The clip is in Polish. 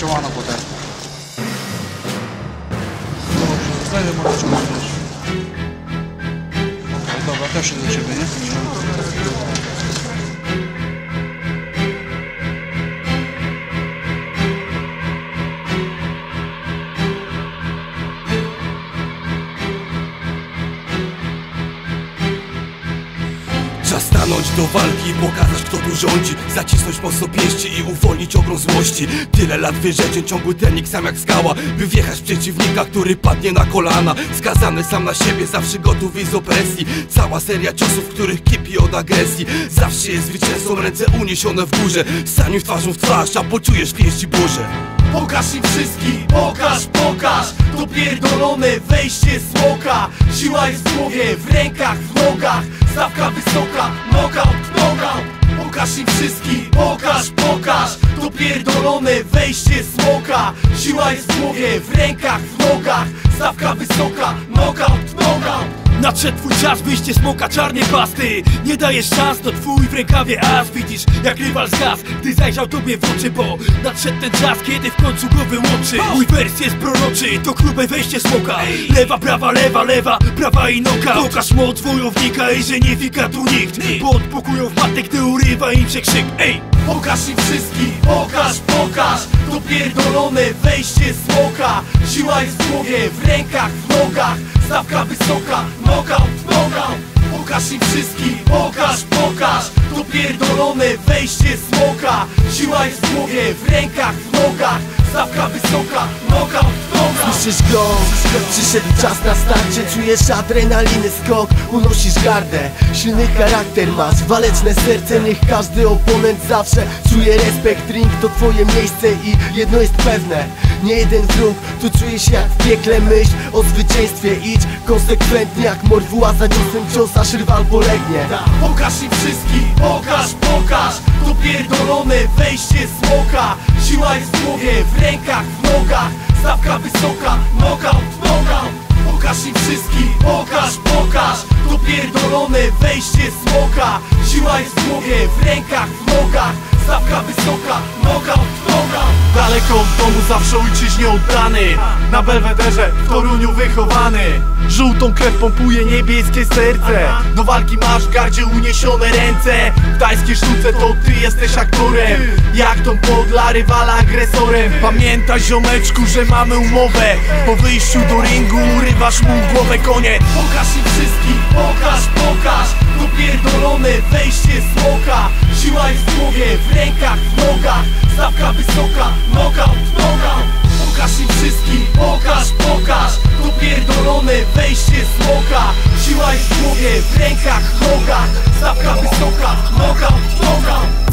Шивана буде. Добре, зайдемо на чому. Добре, те, що не червоні. Stanąć do walki i pokazać kto tu rządzi Zacisnąć mocno pięści i uwolnić ogrom złości. Tyle lat wyrzeczeń, ciągły trening sam jak skała. By wjechać przeciwnika, który padnie na kolana. Skazany sam na siebie, zawsze gotów i z opresji. Cała seria ciosów, których kipi od agresji. Zawsze jest zwycięzcą, ręce uniesione w górze. Staniu twarzą w twarz, a poczujesz pięści burzę. Pokaż im wszystkim, pokaż, pokaż. To pierdolone wejście smoka Siła jest w głowie, w rękach, w nogach Stawka wysoka, knockout, knockout Pokaż im wszystkim, pokaż, pokaż. To pierdolone wejście smoka. Siła jest w głowie, w rękach, w nogach. Stawka wysoka, knockout, Nadszedł twój czas, wyjście smoka czarnej pasty. Nie dajesz szans, to twój w rękawie as. Widzisz jak rywal zgasł, gdy zajrzał tobie w oczy Bo nadszedł ten czas, kiedy w końcu go wyłączy. Mój wers jest proroczy, to klube wejście smoka. Lewa, prawa, lewa, lewa, prawa i noka. Pokaż moc wojownika i że nie wika tu nikt. Bo odpukują w matę, gdy urywa im się krzyk. Ej! Pokaż im wszystkim, pokaż, pokaż To pierdolone wejście smoka. Siła jest w głowie, w rękach, w nogach. Stawka wysoka, knockout, knockout. Pokaż im wszystkim, pokaż, pokaż. To pierdolone wejście smoka. Siła jest w głowie, w rękach, w nogach. Stawka wysoka, Słyszysz go? Przyszedł czas na starcie Czujesz adrenaliny skok Unosisz gardę Silny charakter masz Waleczne serce Niech każdy oponent zawsze czuje respekt Ring to twoje miejsce i jedno jest pewne Nie jeden wróg Tu czujesz jak w piekle myśl o zwycięstwie. Idź konsekwentnie jak morwuła za ciosem cios Aż rywal polegnie Pokaż im wszystkim, pokaż, pokaż. To pierdolone wejście smoka. Siła jest w głowie, w rękach, w nogach. Stawka wysoka, knockout, knockout. Pokaż im wszystkim, pokaż, pokaż. To pierdolone wejście smoka. Siła jest w głowie, w rękach, w nogach. Stawka wysoka, knockout Daleko od domu zawsze ojczyźnie oddany Na Belwederze, w Toruniu wychowany. Żółtą krew pompuje niebieskie serce. Do walki masz w gardzie uniesione ręce. W tajskiej sztuce to ty jesteś aktorem. Jak tą podla rywala agresorem. Pamiętaj ziomeczku, że mamy umowę. Po wyjściu do ringu urywasz mu głowę koniec. Pokaż im wszystkim, Klateczka wysoka, knockout, knockout. Pokaż im wszystkim, pokaż, pokaż. To pierdolone wejście smoka. Siła jest w głowie, w rękach, nogach. Stawka wysoka, knockout, knockout.